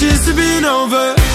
wishes to been over.